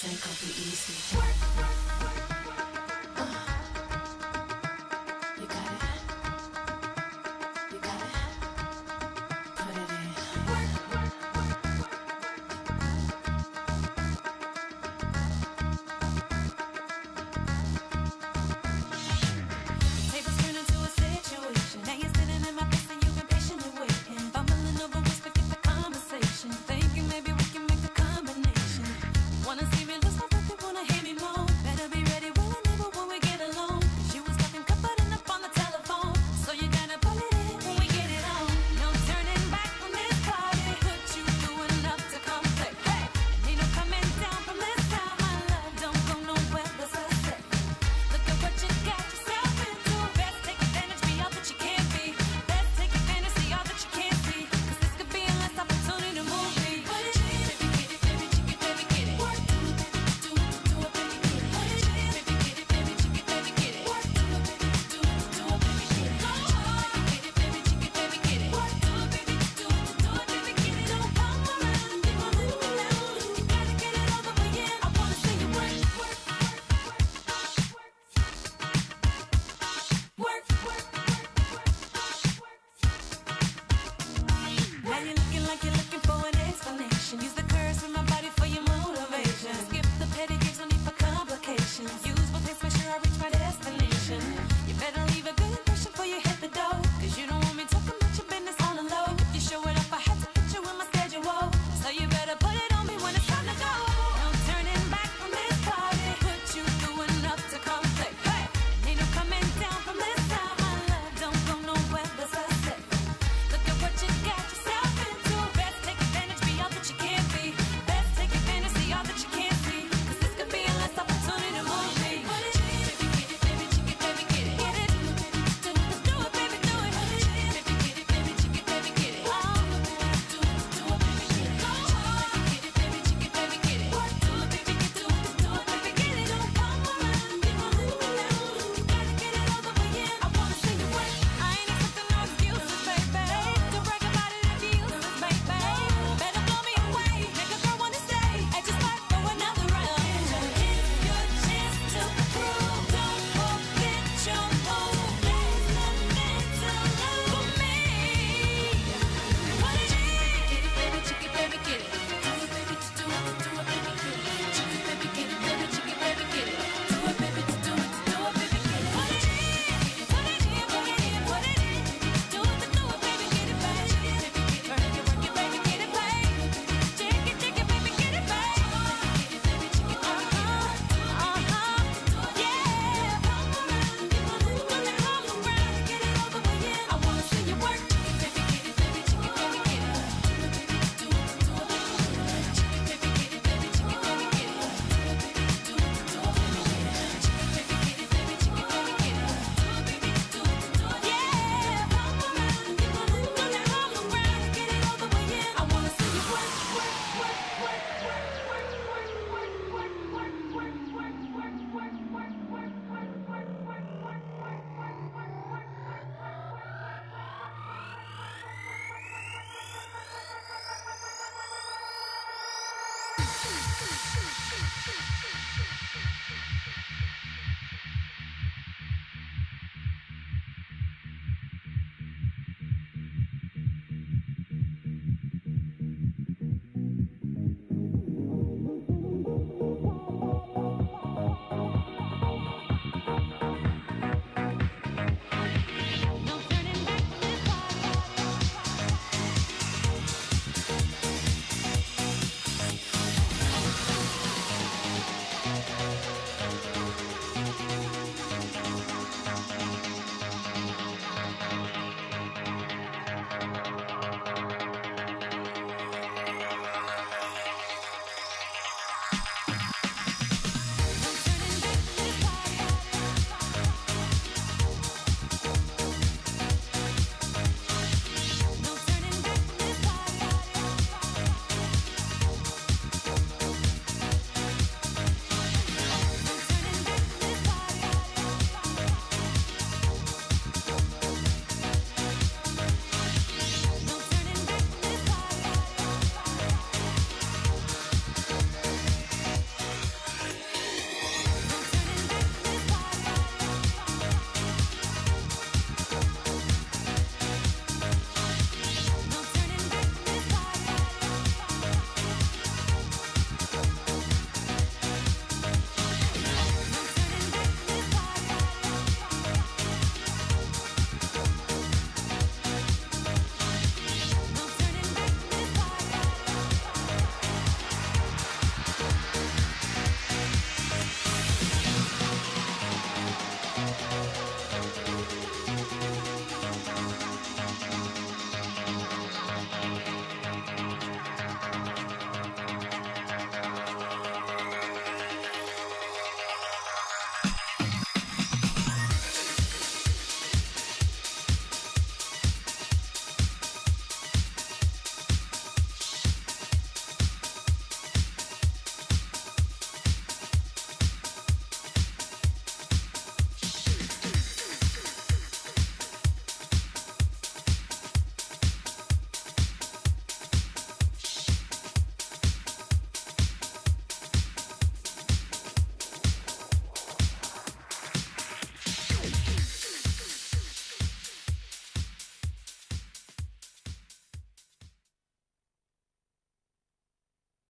think gonna be easy.